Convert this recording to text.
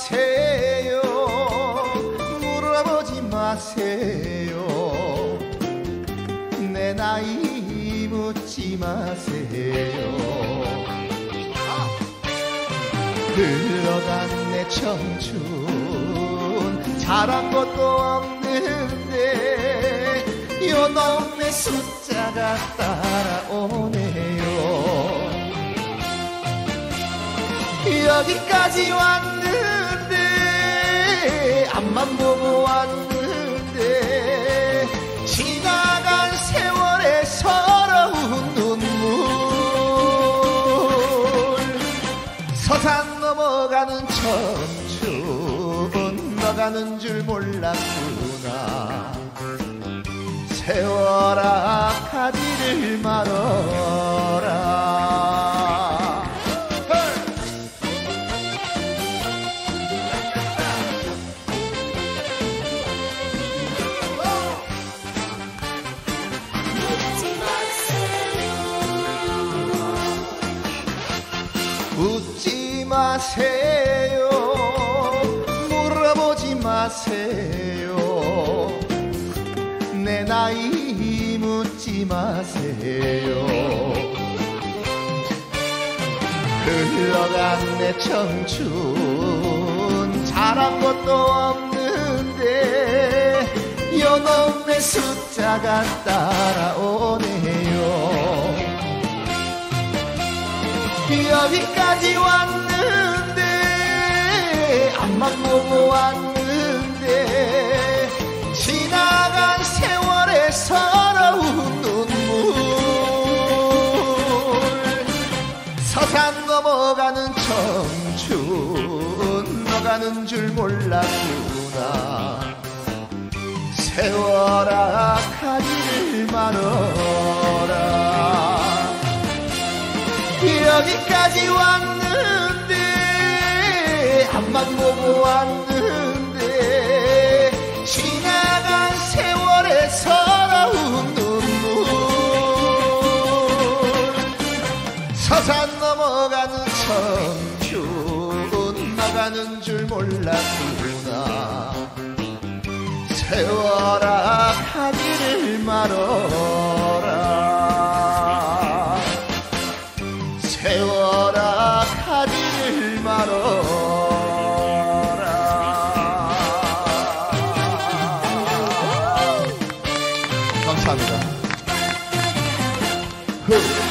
마세요. 물어보지 마세요. 내 나이 묻지 마세요. 흘러간 내 청춘 잘한 것도 없는데 요놈의 숫자가 따라오네요. 여기까지 왔는데 앞만 보고 왔는데 지나간 세월의 서러운 눈물. 서산 넘어가는 청춘 너가는 줄 몰랐구나. 세월아 가지를 말어 묻지 마세요. 물어보지 마세요. 내 나이 묻지 마세요. 흘러간 내 청춘 잘한 것도 없는데 요놈의 숫자가 따라오네요 여기까지 왔는데 앞만 보고 왔는데 지나간 세월의 서러운 눈물. 서산 넘어가는 청춘 너가는 줄 몰랐구나. 세월아 가지를 말어 여기까지 왔는데 앞만 보고 왔는데 지나간 세월의 서러운 눈물. 서산 넘어가는 청춘 나가는 줄 몰랐구나. 세월아 가지를 말어 감사합니다 후.